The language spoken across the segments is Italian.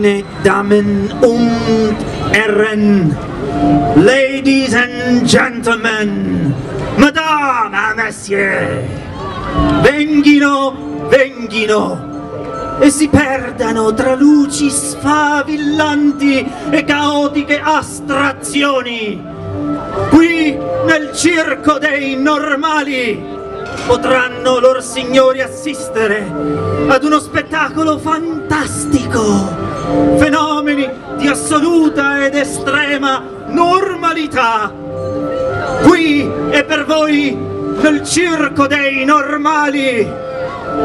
Meine Damen und Herren, Ladies and Gentlemen, Madame et Monsieur, venghino, venghino e si perdano tra luci sfavillanti e caotiche astrazioni. Qui nel circo dei normali potranno loro signori assistere ad uno spettacolo fantastico, fenomeni di assoluta ed estrema normalità. Qui e per voi nel circo dei normali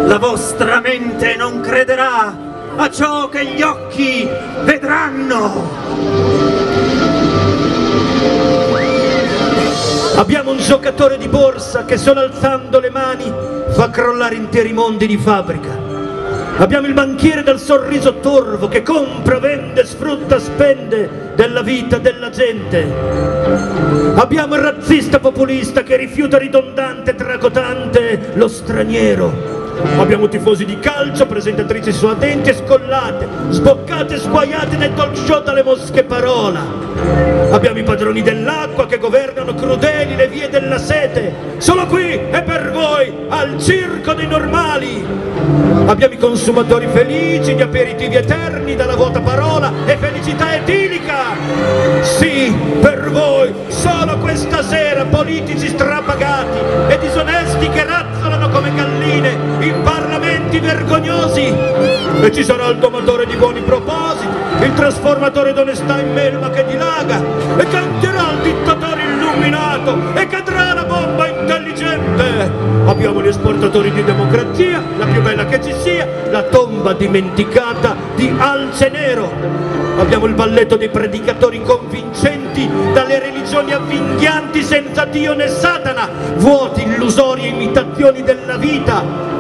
la vostra mente non crederà a ciò che gli occhi vedranno. Abbiamo un giocatore di borsa che solo alzando le mani fa crollare interi mondi di fabbrica. Abbiamo il banchiere dal sorriso torvo che compra, vende, sfrutta, spende della vita della gente. Abbiamo il razzista populista che rifiuta ridondante, tracotante lo straniero. Abbiamo tifosi di calcio, presentatrici suadenti e scollate, sboccate e sguaiate nel talk show dalle mosche parola. Abbiamo i padroni dell'acqua che governano crudeli le vie della sete. Solo qui e per voi, al circo dei normali. Abbiamo i consumatori felici di aperitivi eterni dalla vuota parola e felicità etilica. Sì, per voi, solo questa sera, politici strapagati e disonesti che razzolano come galline in parlamenti vergognosi. E ci sarà il domatore di buoni propositi, il trasformatore d'onestà in melma che dilaga, e canterà il dittatore illuminato, e cadrà la bomba intelligente. Abbiamo gli esportatori di democrazia, la più bella che ci sia, la tomba dimenticata di Alce Nero. Abbiamo il balletto dei predicatori convincenti dalle religioni avvinghianti senza Dio né Satana, vuoti, illusorie imitazioni della vita.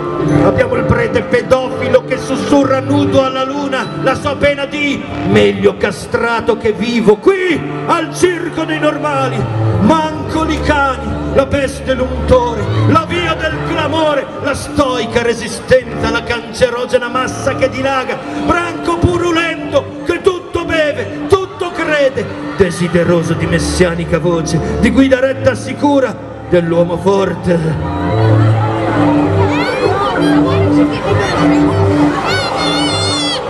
Abbiamo il prete pedofilo che sussurra nudo alla luna la sua pena di meglio castrato che vivo. Qui al circo dei normali, mancoli cani, la peste l'untore, la via del clamore, la stoica resistenza, la cancerogena massa che dilaga, branco purulento che tutto beve, crede, desideroso di messianica voce, di guida retta sicura dell'uomo forte.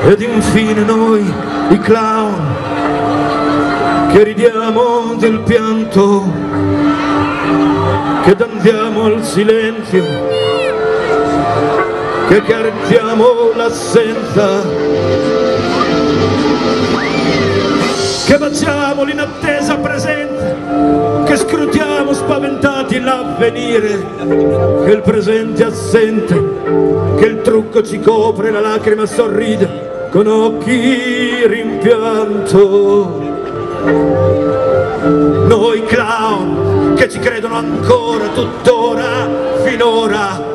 Ed infine noi, i clown, che ridiamo del pianto, che danziamo il silenzio, che carezziamo l'assenza, che baciamo l'inattesa presenza, che scrutiamo spaventati l'avvenire, che il presente assente, che il trucco ci copre, la lacrima sorride con occhi rimpianto. Noi clown che ci credono ancora, tuttora, finora.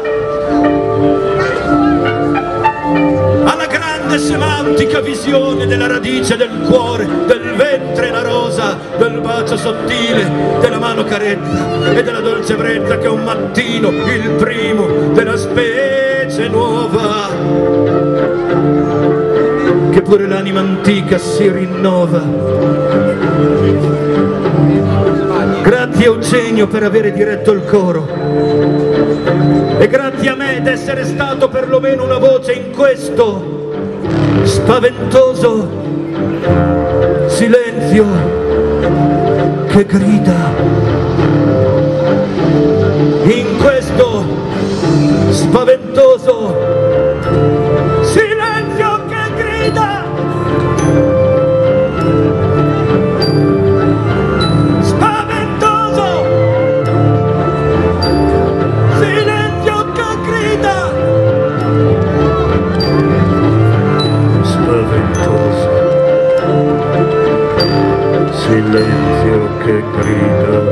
Semantica visione della radice del cuore, del ventre la rosa, del bacio sottile, della mano carezza e della dolce brezza che un mattino, il primo della specie nuova che pure l'anima antica si rinnova. Grazie Eugenio per avere diretto il coro e grazie a me d'essere stato perlomeno una voce in questo spaventoso silenzio che grida. victory.